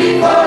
people.